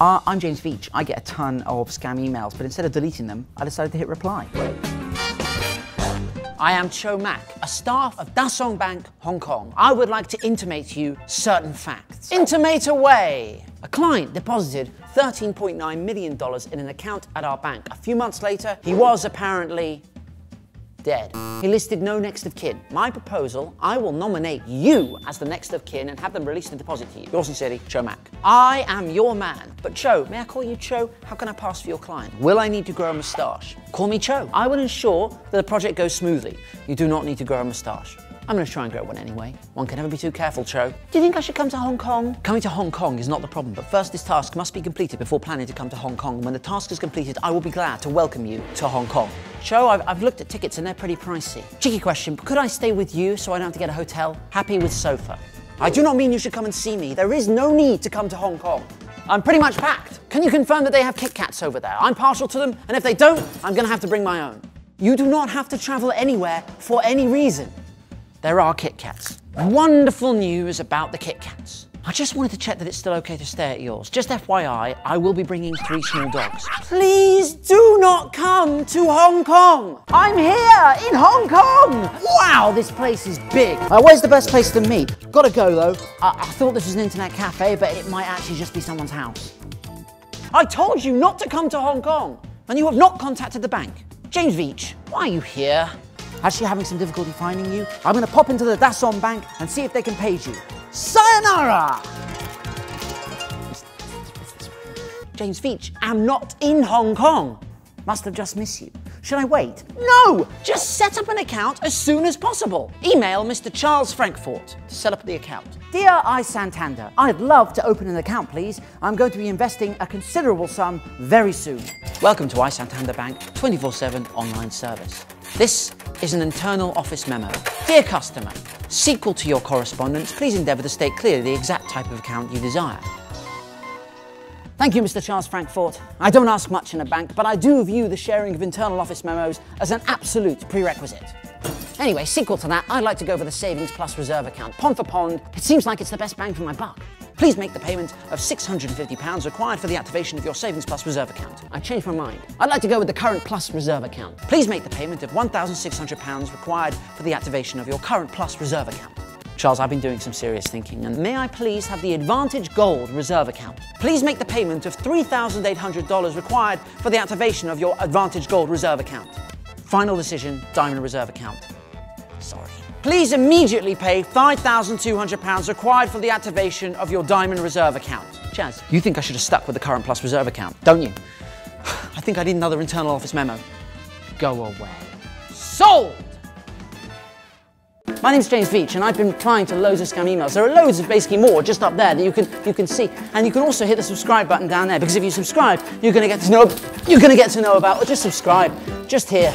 Uh, I'm James Veitch. I get a ton of scam emails, but instead of deleting them, I decided to hit reply. I am Cho Mak, a staff of Dasong Bank, Hong Kong. I would like to intimate to you certain facts. Intimate away! A client deposited $13.9 million in an account at our bank. A few months later, he was apparently dead. He listed no next of kin. My proposal, I will nominate you as the next of kin and have them release the deposit to you. Yours sincerely, Cho Mak. I am your man. But Cho, may I call you Cho? How can I pass for your client? Will I need to grow a moustache? Call me Cho. I will ensure that the project goes smoothly. You do not need to grow a moustache. I'm to try and grow one anyway. One can never be too careful, Cho. Do you think I should come to Hong Kong? Coming to Hong Kong is not the problem, but first this task must be completed before planning to come to Hong Kong. When the task is completed, I will be glad to welcome you to Hong Kong. Cho, I've, I've looked at tickets and they're pretty pricey. Cheeky question, could I stay with you so I don't have to get a hotel? Happy with sofa. I do not mean you should come and see me. There is no need to come to Hong Kong. I'm pretty much packed. Can you confirm that they have Kit Kats over there? I'm partial to them, and if they don't, I'm gonna have to bring my own. You do not have to travel anywhere for any reason there are Kit Kats. Wonderful news about the Kit Kats. I just wanted to check that it's still okay to stay at yours. Just FYI, I will be bringing three small dogs. Please do not come to Hong Kong. I'm here in Hong Kong. Wow, this place is big. Uh, where's the best place to meet? Gotta go though. I, I thought this was an internet cafe, but it might actually just be someone's house. I told you not to come to Hong Kong, and you have not contacted the bank. James Veitch, why are you here? Actually having some difficulty finding you? I'm going to pop into the Dasong Bank and see if they can page you. Sayonara! James Veitch, I'm not in Hong Kong. Must have just missed you. Should I wait? No! Just set up an account as soon as possible. Email Mr. Charles Frankfort to set up the account. Dear I Santander, I'd love to open an account, please. I'm going to be investing a considerable sum very soon. Welcome to I Santander Bank 24 7 online service. This is an internal office memo. Dear customer, sequel to your correspondence, please endeavour to state clearly the exact type of account you desire. Thank you, Mr. Charles Frankfort. I don't ask much in a bank, but I do view the sharing of internal office memos as an absolute prerequisite. Anyway, sequel to that, I'd like to go for the Savings Plus Reserve account. Pond for pond, it seems like it's the best bang for my buck. Please make the payment of £650 required for the activation of your Savings Plus Reserve account. I changed my mind. I'd like to go with the current Plus Reserve account. Please make the payment of £1,600 required for the activation of your current Plus Reserve account. Charles, I've been doing some serious thinking, and may I please have the Advantage Gold Reserve account? Please make the payment of $3,800 required for the activation of your Advantage Gold Reserve account. Final decision, Diamond Reserve account. Sorry. Please immediately pay £5,200 required for the activation of your Diamond Reserve account. Chaz, you think I should have stuck with the current Plus Reserve account, don't you? I think I need another internal office memo. Go away. Sold! My name's James Veitch, and I've been replying to loads of scam emails. There are loads of basically more just up there that you can you can see, and you can also hit the subscribe button down there because if you subscribe, you're going to get to know you're going to get to know about. Or just subscribe, just here.